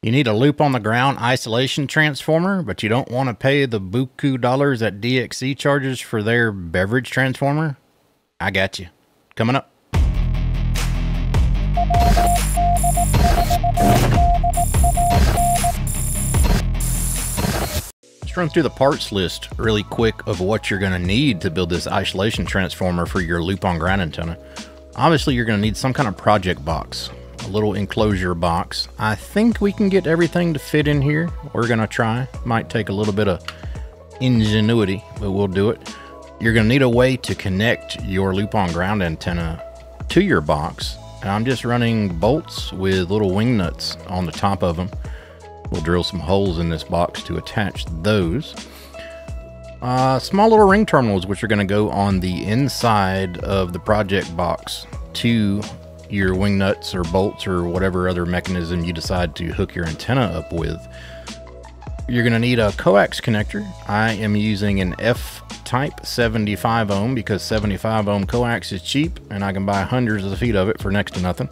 You need a loop on the ground isolation transformer, but you don't want to pay the buku dollars that DXE charges for their beverage transformer? I got you. Coming up. Let's run through the parts list really quick of what you're going to need to build this isolation transformer for your loop on ground antenna. Obviously, you're going to need some kind of project box, a little enclosure box. I think we can get everything to fit in here. We're to try. Might take a little bit of ingenuity, but we'll do it. You're to need a way to connect your loop on ground antenna to your box. And I'm just running bolts with little wing nuts on the top of them. We'll drill some holes in this box to attach those. Uh, small little ring terminals, which are to go on the inside of the project box to your wing nuts or bolts or whatever other mechanism you decide to hook your antenna up with. You're going to need a coax connector. I am using an F-type 75 ohm because 75 ohm coax is cheap and I can buy hundreds of feet of it for next to nothing.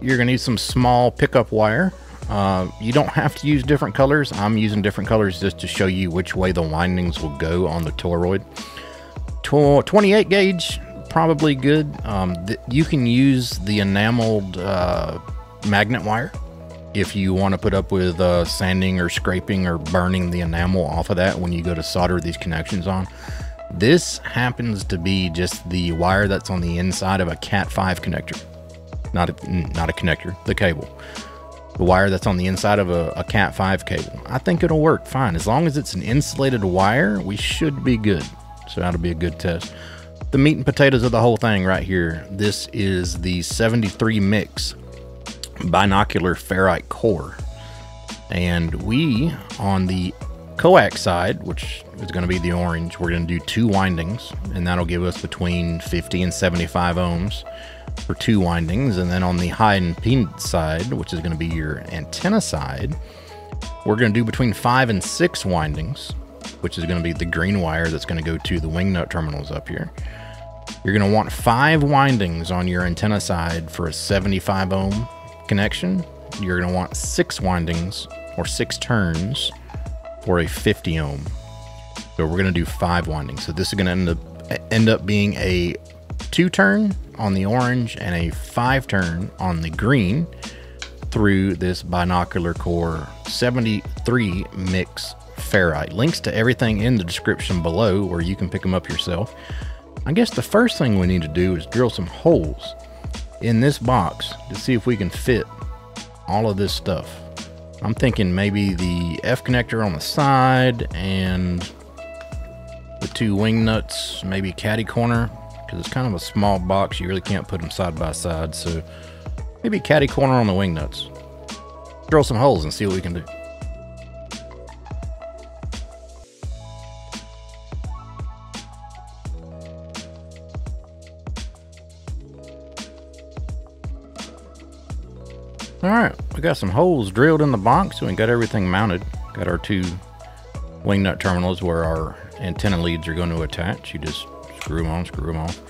You're going to need some small pickup wire. Uh, you don't have to use different colors. I'm using different colors just to show you which way the windings will go on the toroid. 28 gauge, probably good. Um, you can use the enameled uh, magnet wire if you want to put up with uh, sanding or scraping or burning the enamel off of that when you go to solder these connections on. This happens to be just the wire that's on the inside of a Cat5 connector. Not a, not a connector, the cable. The wire that's on the inside of a, a Cat5 cable. I think it'll work fine. As long as it's an insulated wire, we should be good. So that'll be a good test. The meat and potatoes of the whole thing right here. This is the 73 mix binocular ferrite core. And we, on the coax side, which is going to be the orange, we're going to do two windings, and that'll give us between 50 and 75 ohms for two windings. And then on the high and impedance side, which is going to be your antenna side, we're going to do between five and six windings, which is going to be the green wire that's going to go to the wing nut terminals up here. You're going to want five windings on your antenna side for a 75 ohm connection, you're going to want six windings or six turns for a 50 ohm. So we're going to do five windings. So this is going to end up end up being a two turn on the orange and a five turn on the green through this binocular core 73 mix ferrite. Links to everything in the description below where you can pick them up yourself. I guess the first thing we need to do is drill some holes in this box to see if we can fit all of this stuff. I'm thinking maybe the F connector on the side and the two wing nuts, maybe caddy corner, because it's kind of a small box. You really can't put them side by side. So maybe caddy corner on the wing nuts. Drill some holes and see what we can do. All right, we got some holes drilled in the box and we got everything mounted. Got our two wing nut terminals where our antenna leads are going to attach. You just screw them on, screw them off.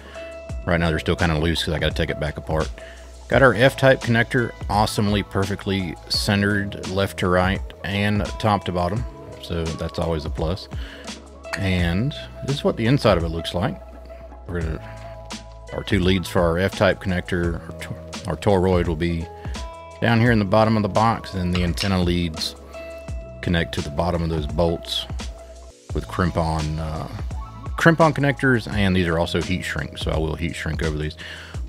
Right now they're still kind of loose because I got to take it back apart. Got our F-type connector awesomely perfectly centered left to right and top to bottom. So that's always a plus. And this is what the inside of it looks like. We're gonna, our two leads for our F-type connector, our, our toroid will be down here in the bottom of the box and the antenna leads connect to the bottom of those bolts with crimp on uh, crimp on connectors and these are also heat shrink so I will heat shrink over these.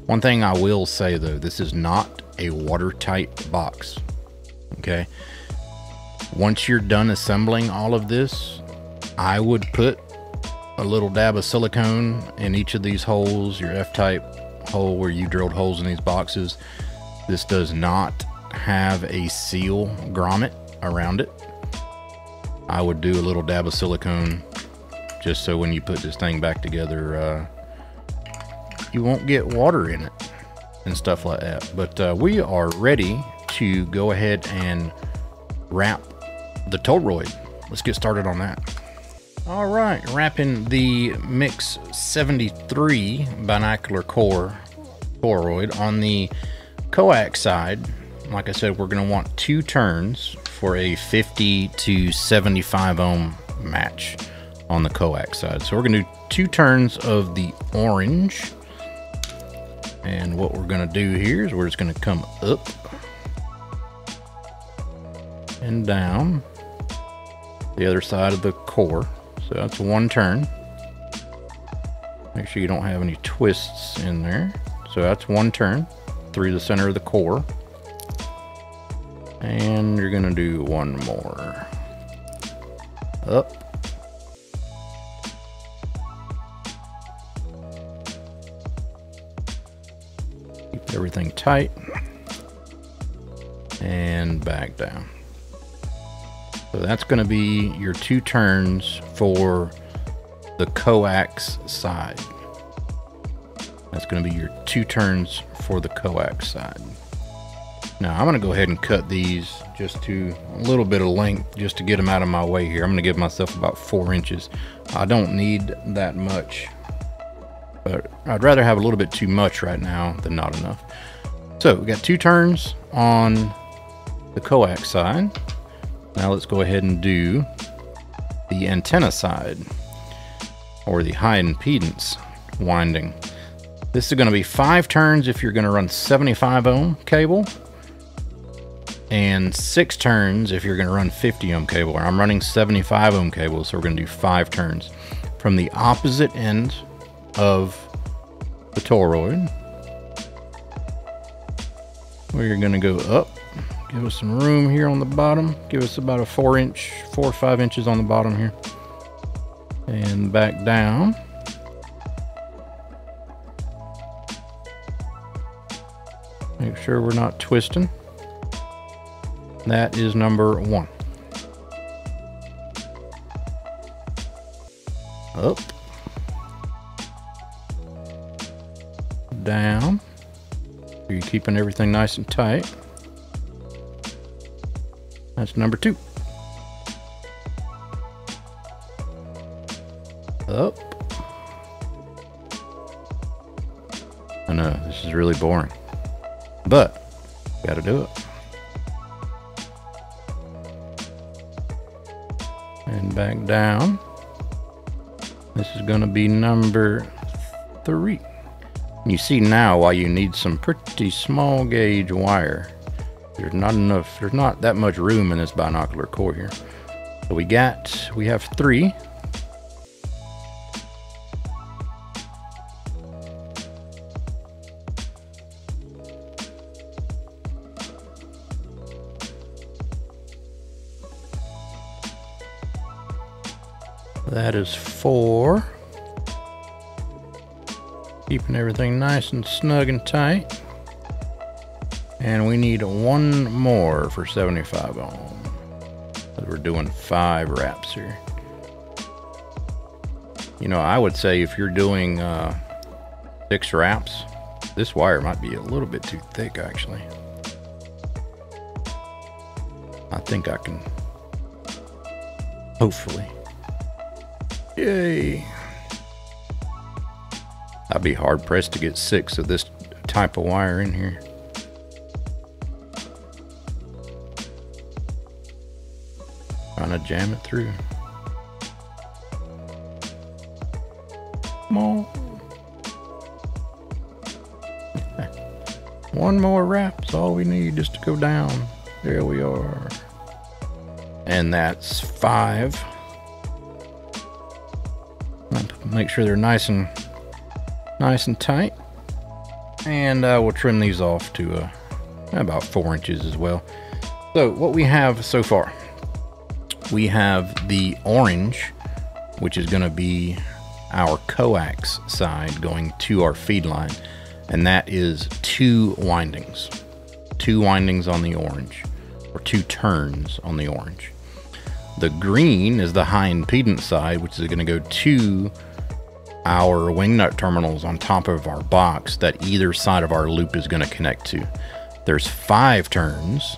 One thing I will say though this is not a watertight box okay? Once you're done assembling all of this I would put a little dab of silicone in each of these holes your F-type hole where you drilled holes in these boxes. This does not have a seal grommet around it. I would do a little dab of silicone just so when you put this thing back together, uh, you won't get water in it and stuff like that. But uh, we are ready to go ahead and wrap the toroid. Let's get started on that. All right, wrapping the Mix 73 binocular core toroid on the coax side, like I said, we're going to want two turns for a 50 to 75 ohm match on the coax side. So we're going to do two turns of the orange. And what we're going to do here is we're just going to come up and down the other side of the core. So that's one turn. Make sure you don't have any twists in there. So that's one turn through the center of the core. And you're gonna do one more. Up. Keep everything tight. And back down. So that's gonna be your two turns for the coax side. That's to be your two turns for the coax side. Now I'm going to go ahead and cut these just to a little bit of length just to get them out of my way here. I'm going to give myself about four inches. I don't need that much, but I'd rather have a little bit too much right now than not enough. So we got two turns on the coax side. Now let's go ahead and do the antenna side or the high impedance winding. This is going to be five turns if you're going to run 75 ohm cable and six turns if you're going to run 50 ohm cable. I'm running 75 ohm cable, so we're going to do five turns from the opposite end of the toroid. We're going to go up, give us some room here on the bottom, give us about a four inch, four or five inches on the bottom here, and back down. Make sure we're not twisting. That is number one. Up. Down. You keeping everything nice and tight? That's number two. Up. I know, this is really boring. But, gotta do it. Back down. This is gonna be number three. You see now why you need some pretty small gauge wire. There's not enough, there's not that much room in this binocular core here. So we got, we have three. That is four. Keeping everything nice and snug and tight. And we need one more for 75 ohm. We're doing five wraps here. You know, I would say if you're doing uh, six wraps, this wire might be a little bit too thick actually. I think I can, hopefully. Yay. I'd be hard pressed to get six of this type of wire in here. Trying to jam it through. Come on. One more wrap is all we need just to go down. There we are. And that's five. Make sure they're nice and nice and tight. And uh, we'll trim these off to uh, about four inches as well. So what we have so far, we have the orange, which is going to be our coax side going to our feed line. And that is two windings. Two windings on the orange, or two turns on the orange. The green is the high impedance side, which is going to go to our wing nut terminals on top of our box that either side of our loop is going to connect to. There's five turns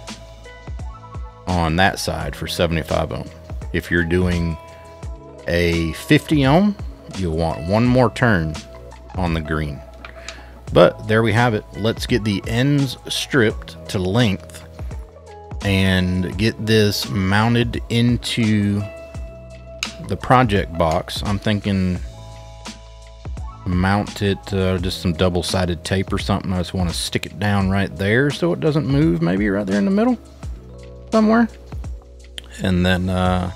on that side for 75 ohm. If you're doing a 50 ohm, you'll want one more turn on the green. But there we have it. Let's get the ends stripped to length and get this mounted into the project box. I'm thinking mount it uh, just some double-sided tape or something. I just want to stick it down right there so it doesn't move. Maybe right there in the middle somewhere. And then uh,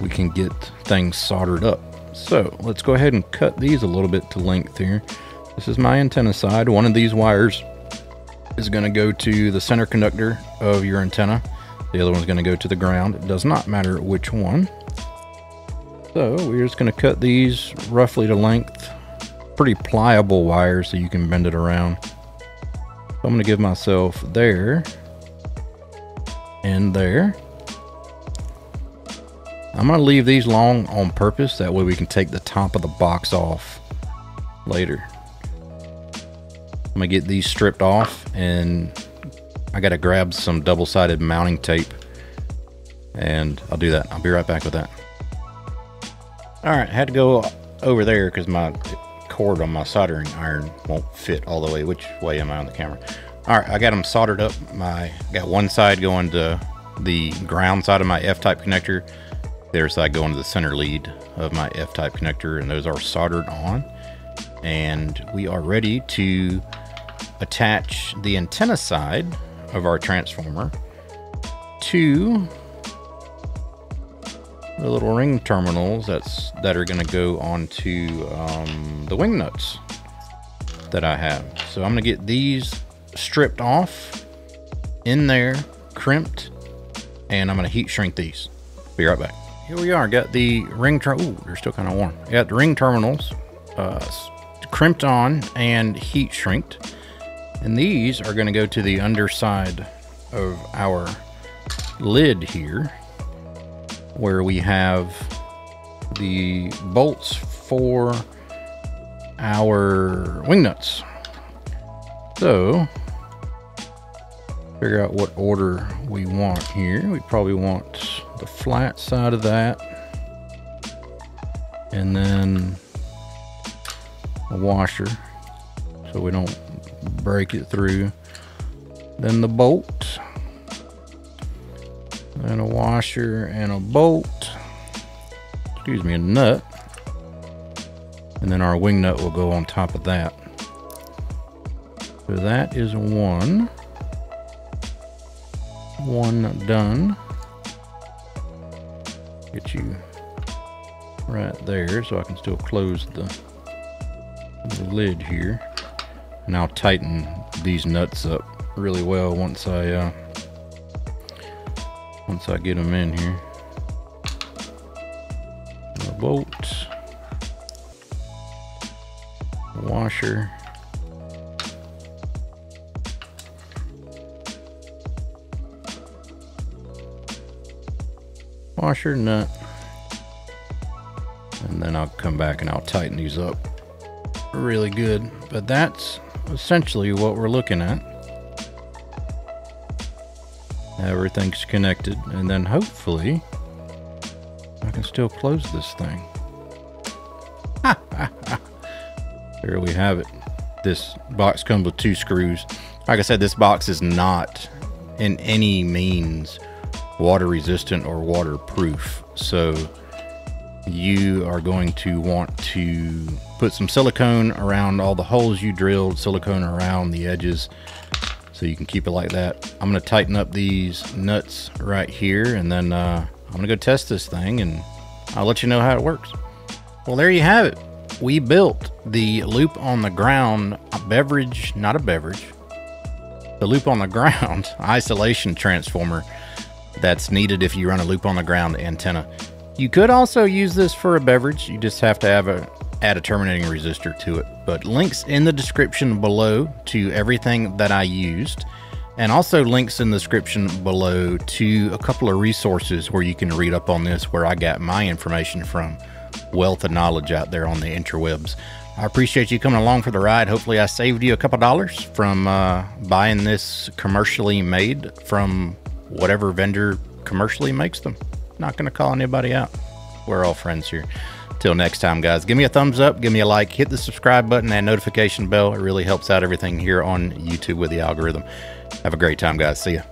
we can get things soldered up. So let's go ahead and cut these a little bit to length here. This is my antenna side. One of these wires is going to go to the center conductor of your antenna. The other one's going to go to the ground. It does not matter which one. So we're just going to cut these roughly to length pretty pliable wire so you can bend it around. So I'm to give myself there and there. I'm to leave these long on purpose. That way we can take the top of the box off later. I'm to get these stripped off and I got to grab some double-sided mounting tape and I'll do that. I'll be right back with that. All right, had to go over there because my cord on my soldering iron won't fit all the way. Which way am I on the camera? All right, I got them soldered up. My got one side going to the ground side of my F-type connector. The other side going to the center lead of my F-type connector, and those are soldered on. And we are ready to attach the antenna side of our transformer to the little ring terminals that's that are going to go onto um, the wing nuts that I have. So I'm to get these stripped off in there, crimped, and I'm going to heat shrink these. Be right back. Here we are. Got the ring. Ooh, they're still kind of warm. Got the ring terminals uh, crimped on and heat shrinked, and these are going to go to the underside of our lid here where we have the bolts for our wing nuts. So, figure out what order we want here. We probably want the flat side of that. And then a washer so we don't break it through. Then the bolt and a washer and a bolt. Excuse me, a nut. And then our wing nut will go on top of that. So that is one. One done. Get you right there so I can still close the, the lid here. And I'll tighten these nuts up really well once I uh, once I get them in here. The bolt, washer, washer nut, and then I'll come back and I'll tighten these up really good. But that's essentially what we're looking at everything's connected and then hopefully I can still close this thing. There we have it. This box comes with two screws. Like I said this box is not in any means water resistant or waterproof so you are going to want to put some silicone around all the holes you drilled silicone around the edges so you can keep it like that. I'm going to tighten up these nuts right here and then uh, I'm going to go test this thing and I'll let you know how it works. Well, there you have it. We built the loop on the ground beverage, not a beverage, the loop on the ground isolation transformer that's needed if you run a loop on the ground antenna. You could also use this for a beverage. You just have to have a add a terminating resistor to it. But links in the description below to everything that I used, and also links in the description below to a couple of resources where you can read up on this, where I got my information from. Wealth of knowledge out there on the interwebs. I appreciate you coming along for the ride. Hopefully, I saved you a couple dollars from uh, buying this commercially made from whatever vendor commercially makes them. Not going to call anybody out. We're all friends here. Till next time, guys, give me a thumbs up, give me a like, hit the subscribe button and notification bell. It really helps out everything here on YouTube with the algorithm. Have a great time, guys. See ya.